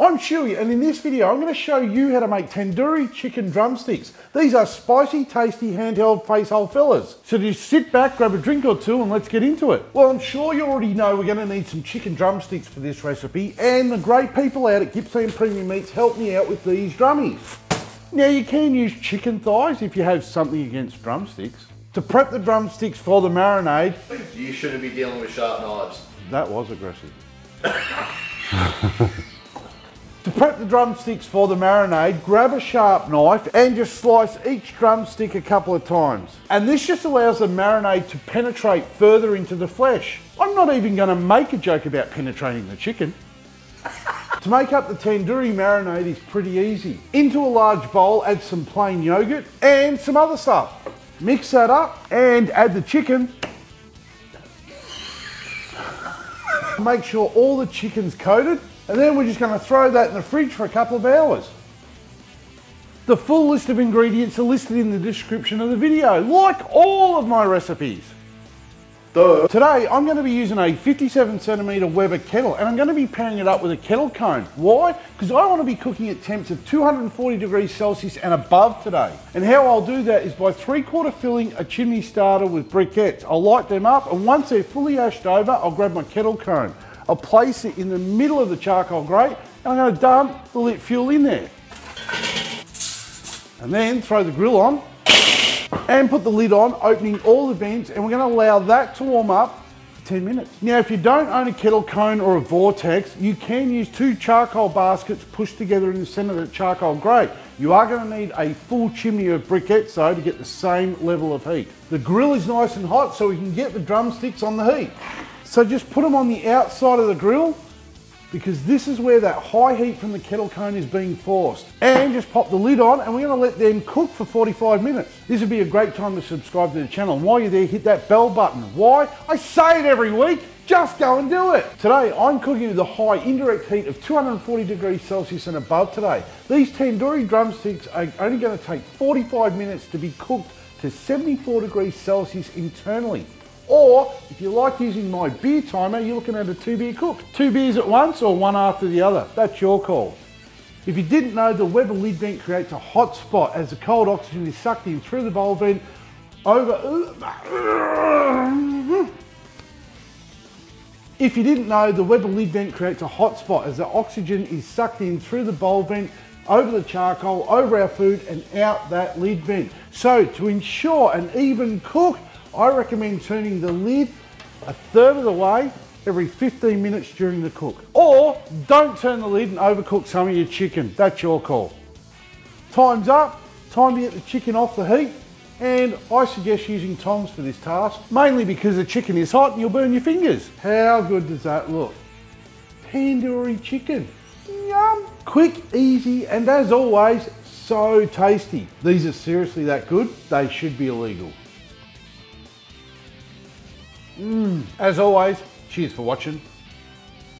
I'm Schuey and in this video I'm going to show you how to make tandoori chicken drumsticks. These are spicy, tasty, handheld face hole fillers. So just sit back, grab a drink or two and let's get into it. Well I'm sure you already know we're going to need some chicken drumsticks for this recipe and the great people out at Gippsland Premium Meats helped me out with these drummies. Now you can use chicken thighs if you have something against drumsticks. To prep the drumsticks for the marinade... You shouldn't be dealing with sharp knives. That was aggressive. To prep the drumsticks for the marinade, grab a sharp knife and just slice each drumstick a couple of times. And this just allows the marinade to penetrate further into the flesh. I'm not even going to make a joke about penetrating the chicken. to make up the tandoori marinade is pretty easy. Into a large bowl, add some plain yogurt and some other stuff. Mix that up and add the chicken. Make sure all the chicken's coated and then we're just going to throw that in the fridge for a couple of hours. The full list of ingredients are listed in the description of the video, like all of my recipes. Duh. Today I'm going to be using a 57 centimeter Weber kettle and I'm going to be pairing it up with a Kettle Kone. Why? Because I want to be cooking at temps of 240 degrees Celsius and above today. And how I'll do that is by three quarter filling a chimney starter with briquettes. I'll light them up and once they're fully ashed over, I'll grab my Kettle Kone. I'll place it in the middle of the charcoal grate and I'm going to dump the lit fuel in there. And then throw the grill on and put the lid on, opening all the vents and we're going to allow that to warm up for 10 minutes. Now if you don't own a Kettle Kone or a vortex, you can use two charcoal baskets pushed together in the centre of the charcoal grate. You are going to need a full chimney of briquettes though to get the same level of heat. The grill is nice and hot so we can get the drumsticks on the heat. So just put them on the outside of the grill because this is where that high heat from the Kettle Kone is being forced. And just pop the lid on and we're gonna let them cook for 45 minutes. This would be a great time to subscribe to the channel. And while you're there, hit that bell button. Why? I say it every week, just go and do it. Today, I'm cooking with a high indirect heat of 240 degrees Celsius and above today. These tandoori drumsticks are only gonna take 45 minutes to be cooked to 74 degrees Celsius internally. Or if you like using my beer timer, you're looking at a two beer cook. Two beers at once or one after the other. That's your call. If you didn't know, the Weber lid vent creates a hot spot as the cold oxygen is sucked in through the bowl vent over. If you didn't know, the Weber lid vent creates a hot spot as the oxygen is sucked in through the bowl vent over the charcoal, over our food and out that lid vent. So to ensure an even cook, I recommend turning the lid a third of the way every 15 minutes during the cook. Or don't turn the lid and overcook some of your chicken. That's your call. Time's up. Time to get the chicken off the heat. And I suggest using tongs for this task, mainly because the chicken is hot and you'll burn your fingers. How good does that look? Tandoori chicken. Yum. Quick, easy, and as always, so tasty. These are seriously that good, they should be illegal. Mm. As always, cheers for watching.